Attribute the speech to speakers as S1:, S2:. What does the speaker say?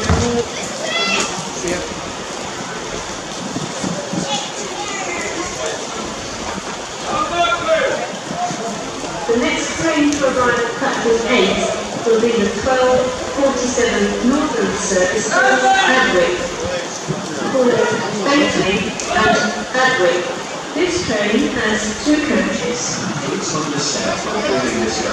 S1: The next train to arrive at platform 8 will be the 1247 Northern Circus to Adwick, followed Bentley and Adwick. This train has two coaches.
S2: It's on the south, I'm this